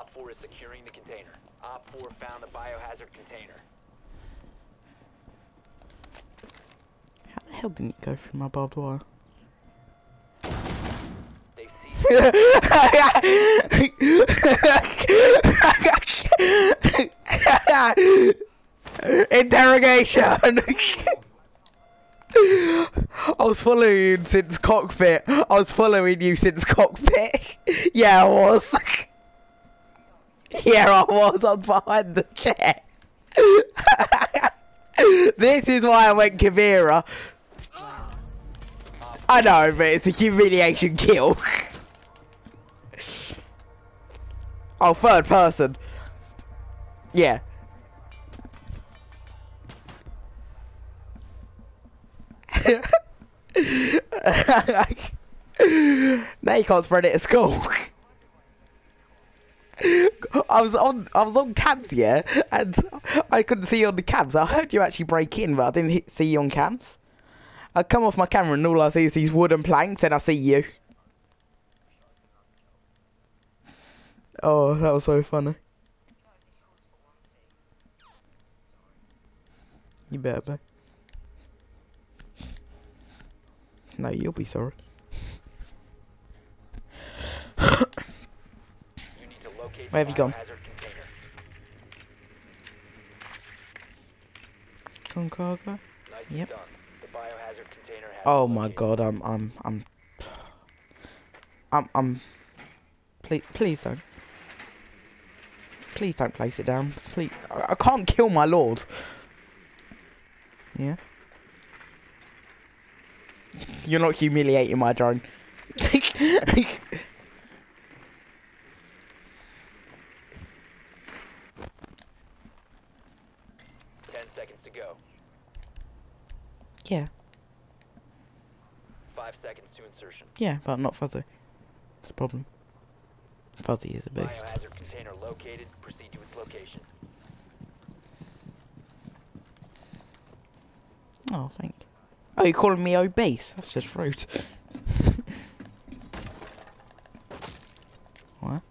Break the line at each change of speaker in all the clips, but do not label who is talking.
Op 4 is securing the container. Op 4 found the biohazard container.
How the hell didn't it go through my barbed wire? Interrogation! I was following you since cockpit. I was following you since cockpit. Yeah, I was. Yeah, I was. I was behind the chair. this is why I went Caveira. I know, but it's a humiliation kill. oh, third person. Yeah. now you can't spread it at school. I was on I was on cams, yeah, and I couldn't see you on the cams. I heard you actually break in, but I didn't see you on cams. I come off my camera and all I see is these wooden planks, and I see you. Oh, that was so funny. You better be. No, you'll be sorry.
You need to locate
Where have you gone? Concargo? Yep. Oh my god, I'm, I'm, I'm, I'm, I'm, please, please don't. Please don't place it down. Please, I, I can't kill my lord. Yeah? You're not humiliating my drone.
seconds to go.
yeah,
Five seconds to insertion.
yeah, but not fuzzy. That's a problem. Fuzzy is a beast.
Biohazard container located. Proceed to its location.
Oh, thank you. Oh, you're calling me obese? That's just rude. what?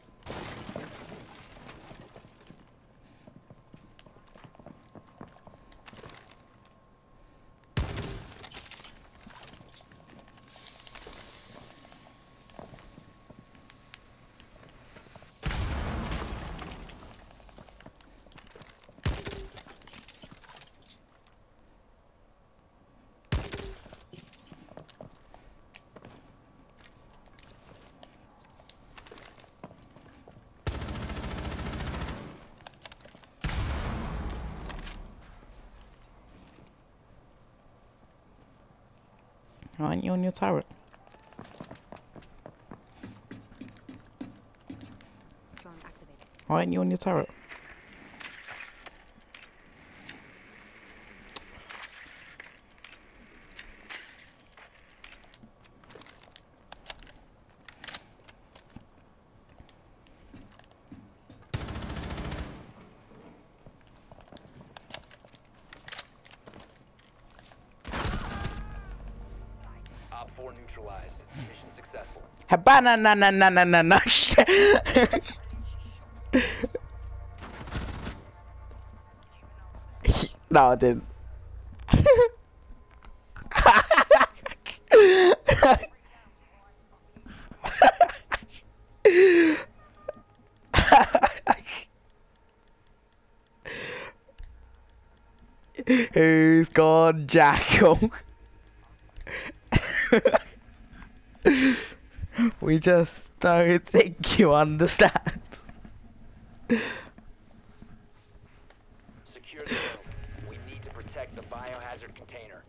Why aren't you on your turret? Why aren't you on your turret?
Op 4 neutralized. Mission successful.
Habana na na na na na na. no, I didn't. Who's gone jackal? we just don't think you understand.
Secure the room. We need to protect the biohazard container.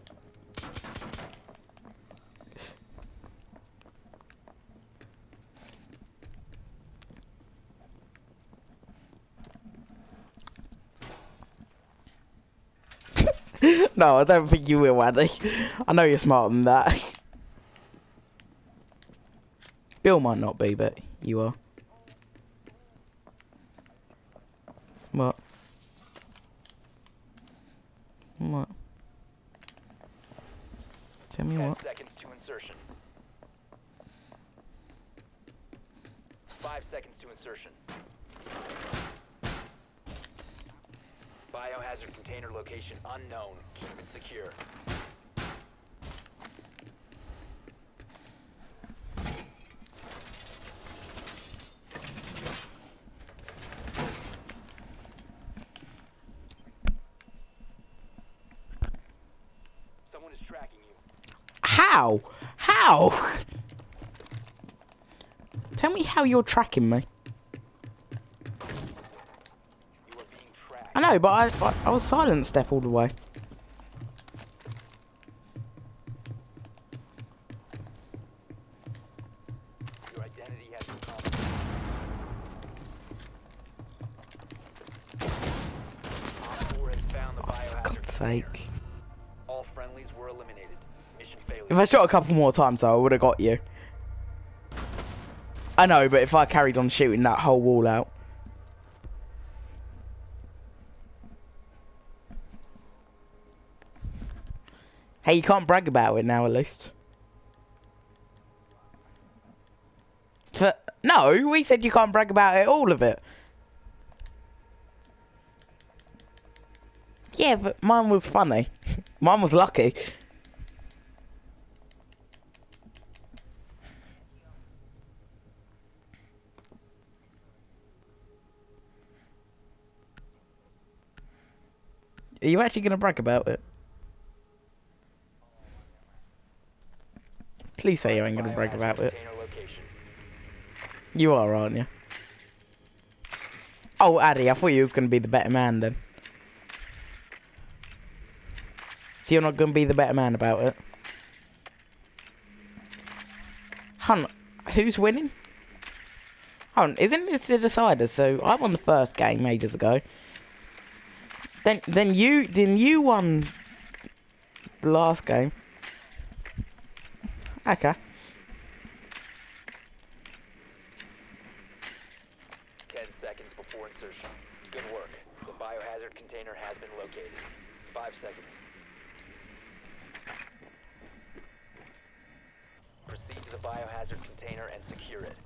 no, I don't think you will, Waddy. I know you're smarter than that. Bill might not be, but you are. What? What? Tell me what.
Seconds to insertion. Five seconds to insertion. Biohazard container location unknown. Keep it secure.
How? How? Tell me how you're tracking me.
You are being tracked.
I know, but I, I, I was silent step all the way. I shot a couple more times, though, I would have got you. I know, but if I carried on shooting that whole wall out. Hey, you can't brag about it now, at least. No, we said you can't brag about it, all of it. Yeah, but mine was funny. mine was lucky. Are you actually going to brag about it? Please say you ain't going to brag about it. You are, aren't you? Oh, Addy, I thought you was going to be the better man then. So you're not going to be the better man about it? Hun, who's winning? Hun, isn't this the decider? So I won the first game ages ago. Then, then you, then you won the last game. Okay.
Ten seconds before insertion. Good work. The biohazard container has been located. Five seconds. Proceed to the biohazard container and secure it.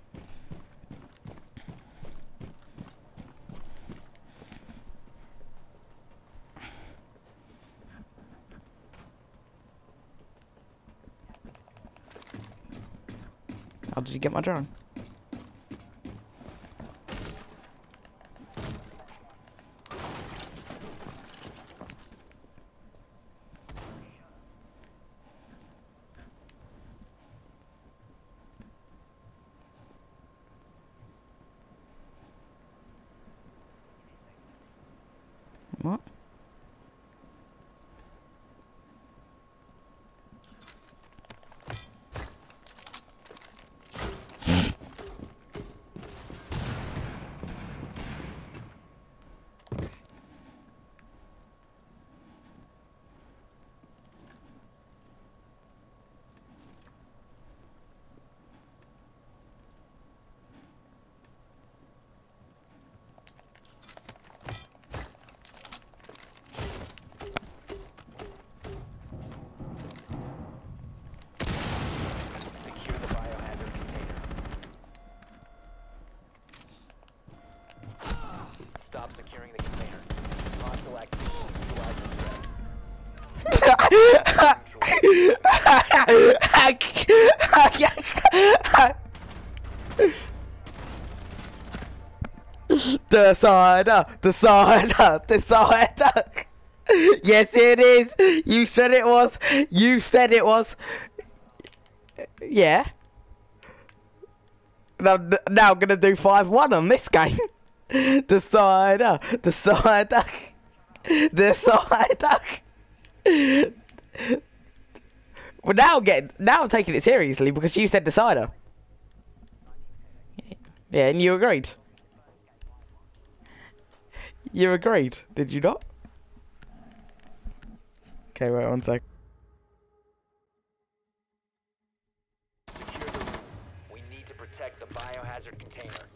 How did you get my drone? What?
Secure the biohazard container. Stop securing the container. Hostile activity.
Yes, it is. You said it was. You said it was. Yeah. Now, now I'm gonna do five one on this game. Decider, decider, decider. Well, now I'm getting, now I'm taking it seriously because you said decider. Yeah, and you agreed. You agreed, did you not? Okay, wait one sec.
The. We need to protect the biohazard container.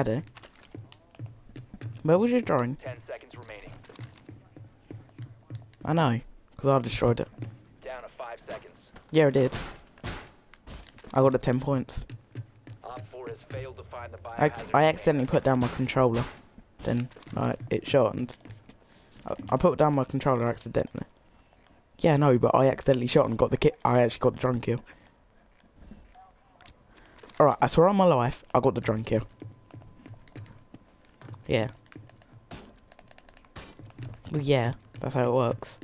Do. Where was your drawing?
Ten seconds remaining.
I know, because I destroyed it.
Down to five seconds.
Yeah, I did. I got the 10 points.
Has failed to find the
I, I accidentally put down my controller. Then, like, it shot and... I, I put down my controller accidentally. Yeah, no, but I accidentally shot and got the kit. I actually got the drone kill. Alright, I swear on my life, I got the drone kill. Yeah. Yeah, that's how it works.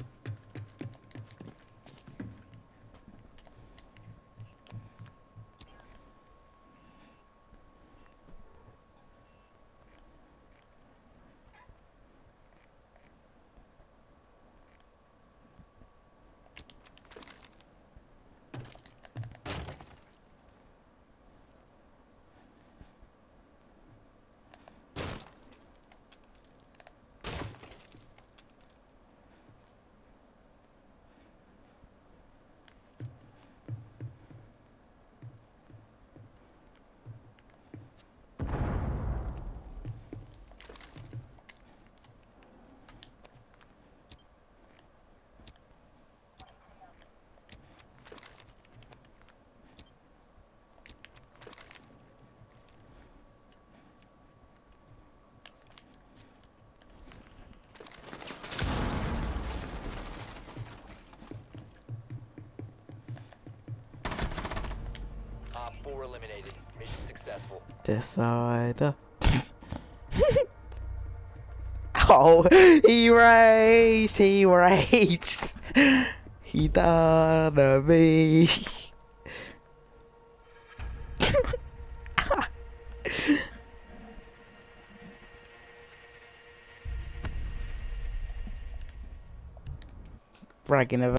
Op 4 eliminated. Mission successful.
Decider. oh, he raged, he raged. He done a me. Bragging about.